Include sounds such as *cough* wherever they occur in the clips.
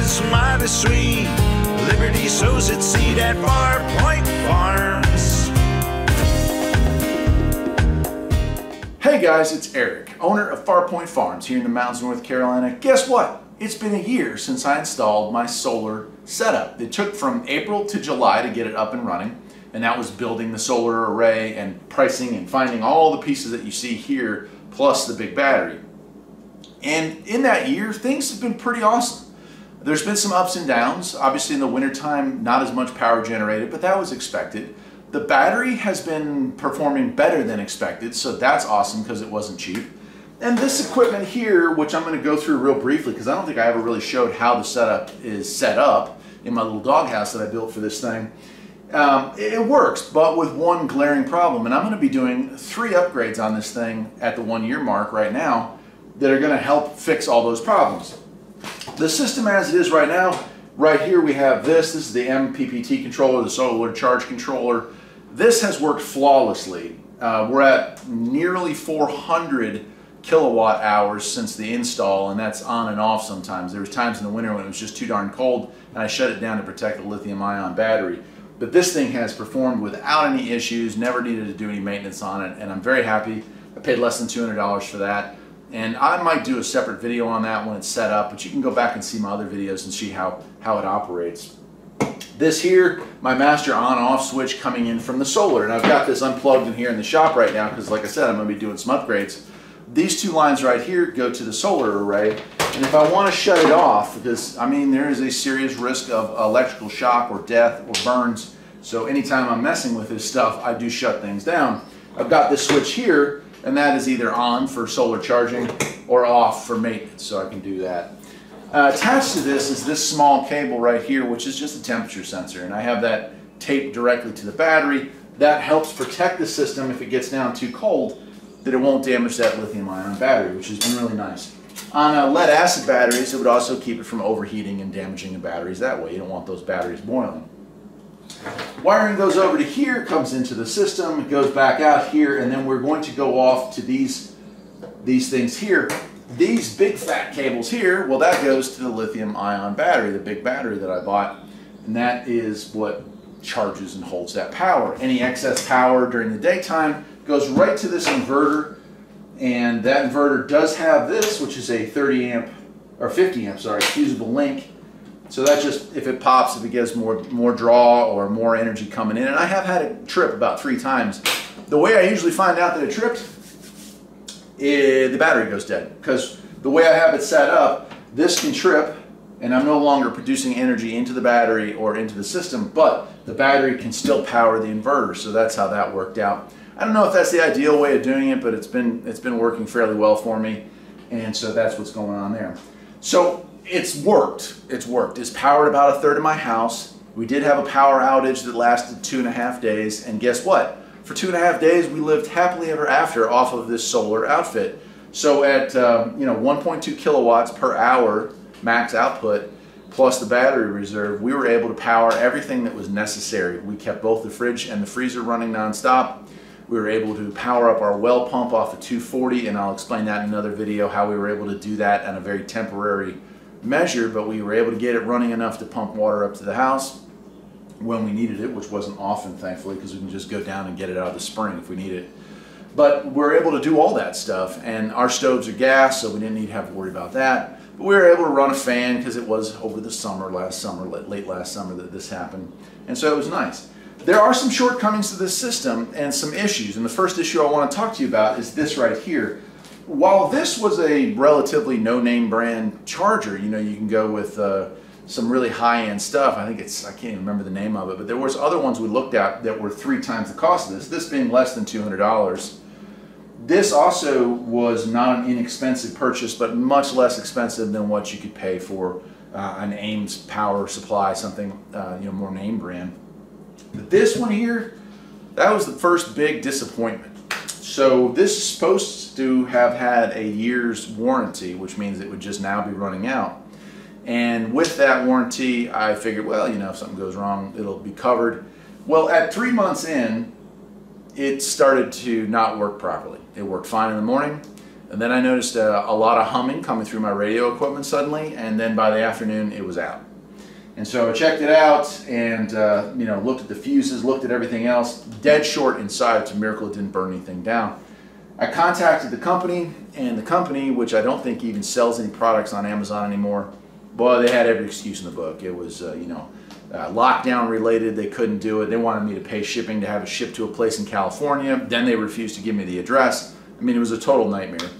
is mighty sweet. Liberty sows its seed at Far Point Farms. Hey guys, it's Eric, owner of Farpoint Farms here in the mountains of North Carolina. Guess what? It's been a year since I installed my solar setup. It took from April to July to get it up and running, and that was building the solar array and pricing and finding all the pieces that you see here, plus the big battery. And in that year, things have been pretty awesome. There's been some ups and downs. Obviously in the wintertime, not as much power generated, but that was expected. The battery has been performing better than expected, so that's awesome because it wasn't cheap. And this equipment here, which I'm going to go through real briefly because I don't think I ever really showed how the setup is set up in my little doghouse that I built for this thing. Um, it, works, but with one glaring problem. And I'm going to be doing three upgrades on this thing at the one year mark right now that are going to help fix all those problems. The system as it is right now, right here we have this. This is the MPPT controller, the solar charge controller. This has worked flawlessly. Uh, we're at nearly 400 kilowatt hours since the install and that's on and off sometimes. There was times in the winter when it was just too darn cold and I shut it down to protect the lithium ion battery. But this thing has performed without any issues, never needed to do any maintenance on it and I'm very happy. I paid less than $200 for that. And I might do a separate video on that when it's set up, but you can go back and see my other videos and see how, how it operates. This here, my master on-off switch coming in from the solar. And I've got this unplugged in here in the shop right now because like I said, I'm going to be doing some upgrades. These two lines right here go to the solar array. And if I want to shut it off, because I mean there is a serious risk of electrical shock or death or burns. So anytime I'm messing with this stuff, I do shut things down. I've got this switch here and that is either on for solar charging or off for maintenance, so I can do that. Uh, attached to this is this small cable right here, which is just a temperature sensor, and I have that taped directly to the battery. That helps protect the system if it gets down too cold, that it won't damage that lithium ion battery, which has been really nice. On uh, lead acid batteries, it would also keep it from overheating and damaging the batteries that way. You don't want those batteries boiling. Wiring goes over to here, comes into the system, goes back out here, and then we're going to go off to these, these things here. These big fat cables here, well that goes to the lithium ion battery, the big battery that I bought, and that is what charges and holds that power. Any excess power during the daytime goes right to this inverter, and that inverter does have this, which is a 30 amp, or 50 amp, sorry, fusible link, so that's just, if it pops, if it gets more, more draw or more energy coming in, and I have had it trip about three times. The way I usually find out that it tripped, is eh, the battery goes dead. Because the way I have it set up, this can trip, and I'm no longer producing energy into the battery or into the system, but the battery can still power the inverter, so that's how that worked out. I don't know if that's the ideal way of doing it, but it's been, it's been working fairly well for me, and so that's what's going on there. So it's worked. It's worked. It's powered about a third of my house. We did have a power outage that lasted two and a half days, and guess what? For two and a half days, we lived happily ever after off of this solar outfit. So at um, you know 1.2 kilowatts per hour max output, plus the battery reserve, we were able to power everything that was necessary. We kept both the fridge and the freezer running nonstop. We were able to power up our well pump off of 240, and I'll explain that in another video, how we were able to do that on a very temporary measure, but we were able to get it running enough to pump water up to the house when we needed it, which wasn't often, thankfully, because we can just go down and get it out of the spring if we need it. But we're able to do all that stuff, and our stoves are gas, so we didn't need to have to worry about that. But we were able to run a fan because it was over the summer, last summer, late last summer that this happened, and so it was nice. There are some shortcomings to this system and some issues, and the first issue I want to talk to you about is this right here while this was a relatively no-name brand charger, you know, you can go with uh, some really high-end stuff. I think it's, I can't even remember the name of it, but there was other ones we looked at that were three times the cost of this, this being less than $200. This also was not an inexpensive purchase, but much less expensive than what you could pay for uh, an AIMS power supply, something, uh, you know, more name brand. But this one here, that was the first big disappointment. So this is supposed to have had a year's warranty, which means it would just now be running out. And with that warranty, I figured, well, you know, if something goes wrong, it'll be covered. Well, at three months in, it started to not work properly. It worked fine in the morning, And then I noticed uh, a lot of humming coming through my radio equipment suddenly, and then by the afternoon it was out. And so I checked it out and uh, you know looked at the fuses, looked at everything else, dead short inside. It's a miracle it didn't burn anything down. I contacted the company, and the company, which I don't think even sells any products on Amazon anymore, boy, they had every excuse in the book. It was uh, you know uh, lockdown related. They couldn't do it. They wanted me to pay shipping to have it shipped to a place in California. Then they refused to give me the address. I mean, it was a total nightmare.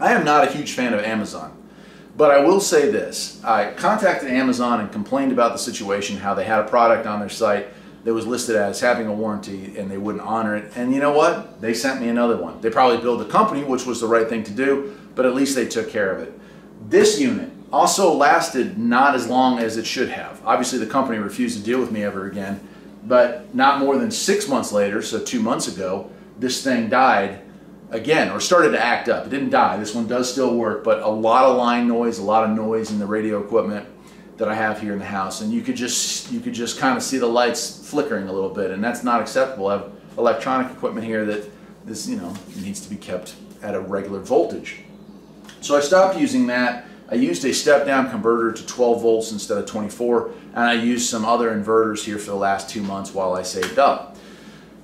I am not a huge fan of Amazon. But I will say this I contacted Amazon and complained about the situation, how they had a product on their site that was listed as having a warranty and they wouldn't honor it. And you know what? They sent me another one. They probably built a company, which was the right thing to do, but at least they took care of it. This unit also lasted not as long as it should have. Obviously, the company refused to deal with me ever again, but not more than six months later, so two months ago, this thing died again, or started to act up. It didn't die. This one does still work, but a lot of line noise, a lot of noise in the radio equipment that I have here in the house, and you could just you could just kind of see the lights flickering a little bit, and that's not acceptable. I have electronic equipment here that this you know needs to be kept at a regular voltage. So I stopped using that. I used a step down converter to 12 volts instead of 24, and I used some other inverters here for the last two months while I saved up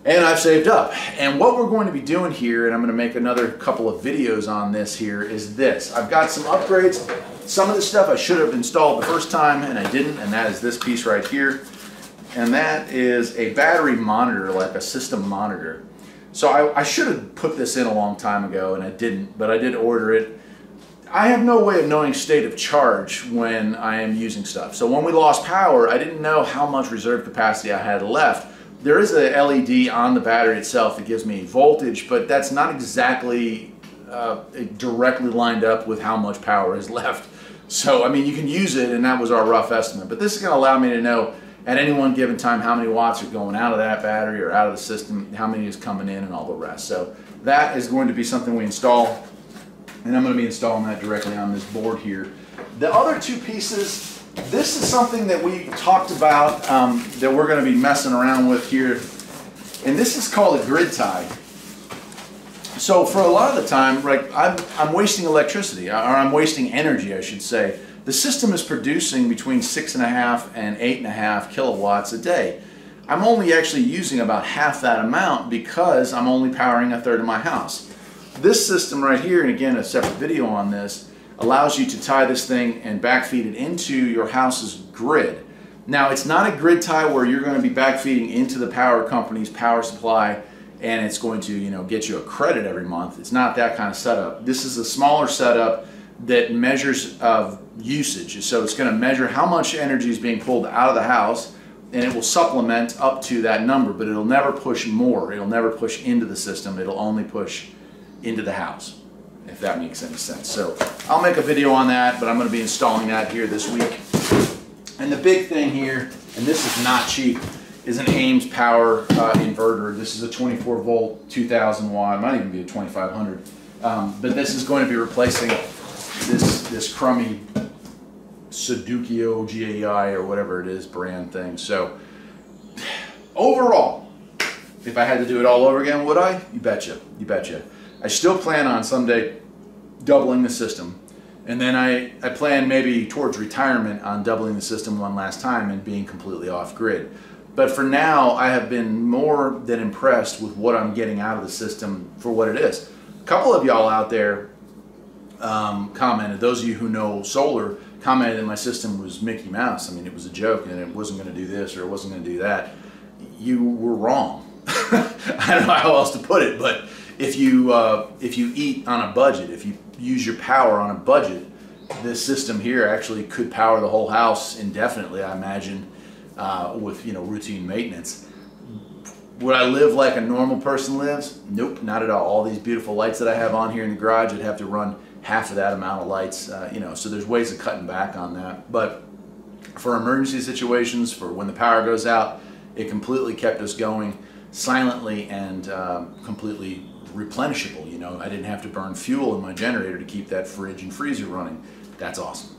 and I've saved up. And what we're going to be doing here, and I'm going to make another couple of videos on this here, is this. I've got some upgrades. Some of the stuff I should have installed the first time, and I didn't, and that is this piece right here. And that is a battery monitor, like a system monitor. So I, I should have put this in a long time ago, and I didn't, but I did order it. I have no way of knowing state of charge when I am using stuff. So when we lost power, I didn't know how much reserve capacity I had left there is a LED on the battery itself that gives me voltage, but that's not exactly uh, directly lined up with how much power is *laughs* left. So, I mean, you can use it, and that was our rough estimate. But this is going to allow me to know at any one given time how many watts are going out of that battery or out of the system, how many is coming in, and all the rest. So that is going to be something we install, and I'm going to be installing that directly on this board here. The other two pieces this is something that we talked about um, that we're going to be messing around with here. And this is called a grid tie. So for a lot of the time, like I'm, I'm wasting electricity, or I'm wasting energy, I should say. The system is producing between six and a half and eight and a half kilowatts a day. I'm only actually using about half that amount because I'm only powering a third of my house. This system right here, and again, a separate video on this, allows you to tie this thing and backfeed it into your house's grid. Now, it's not a grid tie where you're going to be backfeeding into the power company's power supply and it's going to, you know, get you a credit every month. It's not that kind of setup. This is a smaller setup that measures of usage. So it's going to measure how much energy is being pulled out of the house and it will supplement up to that number, but it'll never push more. It'll never push into the system. It'll only push into the house if that makes any sense. So I'll make a video on that, but I'm going to be installing that here this week. And the big thing here, and this is not cheap, is an AIMS power uh, inverter. This is a 24 volt, 2000 watt, might even be a 2500. Um, but this is going to be replacing this, this crummy Sudoku GAI or whatever it is brand thing. So overall, if I had to do it all over again, would I? You betcha, you betcha. I still plan on someday doubling the system. And then I, I plan maybe towards retirement on doubling the system one last time and being completely off grid. But for now, I have been more than impressed with what I'm getting out of the system for what it is. A couple of y'all out there um, commented, those of you who know solar, commented that my system was Mickey Mouse. I mean, it was a joke and it wasn't going to do this or it wasn't going to do that. You were wrong. *laughs* I don't know how else to put it, but if you uh, if you eat on a budget, if you use your power on a budget, this system here actually could power the whole house indefinitely. I imagine uh, with you know routine maintenance. Would I live like a normal person lives? Nope, not at all. All these beautiful lights that I have on here in the garage, I'd have to run half of that amount of lights. Uh, you know, so there's ways of cutting back on that. But for emergency situations, for when the power goes out, it completely kept us going silently and um, completely replenishable. You know, I didn't have to burn fuel in my generator to keep that fridge and freezer running. That's awesome.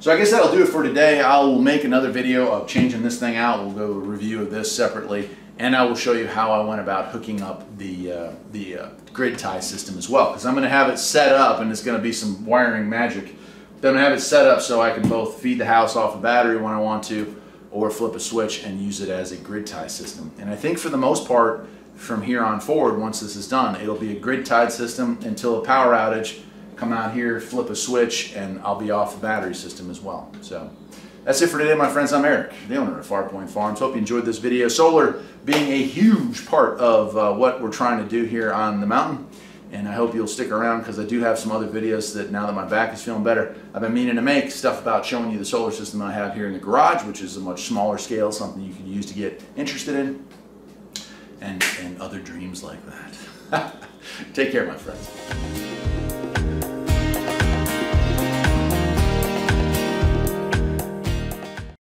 So I guess that'll do it for today. I'll make another video of changing this thing out. We'll go a review of this separately. and I will show you how I went about hooking up the, uh, the uh, grid tie system as well. Because I'm going to have it set up, and it's going to be some wiring magic. Then I'm going to have it set up so I can both feed the house off a battery when I want to, or flip a switch and use it as a grid tie system. And I think for the most part, from here on forward, once this is done, it'll be a grid tied system until a power outage. Come out here, flip a switch, and I'll be off the battery system as well. So. That's it for today, my friends. I'm Eric, the owner of Farpoint Farms. Hope you enjoyed this video. Solar being a huge part of uh, what we're trying to do here on the mountain. And I hope you'll stick around because I do have some other videos that now that my back is feeling better, I've been meaning to make stuff about showing you the solar system I have here in the garage, which is a much smaller scale, something you can use to get interested in, and, and other dreams like that. *laughs* Take care, my friends.